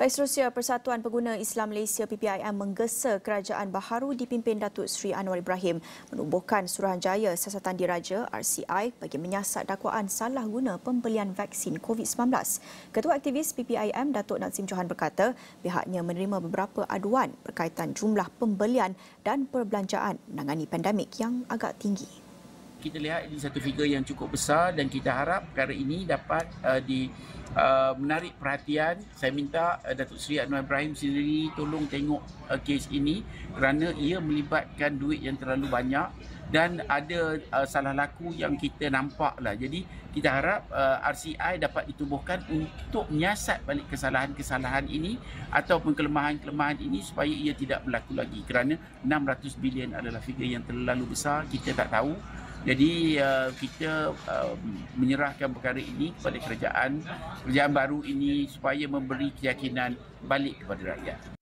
Baik seterusnya, Persatuan Pengguna Islam Malaysia PPIM menggesa kerajaan baharu dipimpin Datuk Seri Anwar Ibrahim menubuhkan Suruhanjaya Siasatan Diraja RCI bagi menyiasat dakwaan salah guna pembelian vaksin COVID-19. Ketua aktivis PPIM Datuk Nazim Johan berkata pihaknya menerima beberapa aduan berkaitan jumlah pembelian dan perbelanjaan menangani pandemik yang agak tinggi kita lihat ini satu figure yang cukup besar dan kita harap perkara ini dapat uh, di uh, menarik perhatian. Saya minta uh, Datuk Seri Anwar Ibrahim sendiri tolong tengok uh, kes ini kerana ia melibatkan duit yang terlalu banyak dan ada uh, salah laku yang kita nampak lah. Jadi kita harap uh, RCI dapat ditubuhkan untuk menyiasat balik kesalahan-kesalahan ini ataupun kelemahan-kelemahan ini supaya ia tidak berlaku lagi kerana 600 bilion adalah figure yang terlalu besar kita tak tahu jadi uh, kita uh, menyerahkan perkara ini kepada kerajaan kerajaan baru ini supaya memberi keyakinan balik kepada rakyat.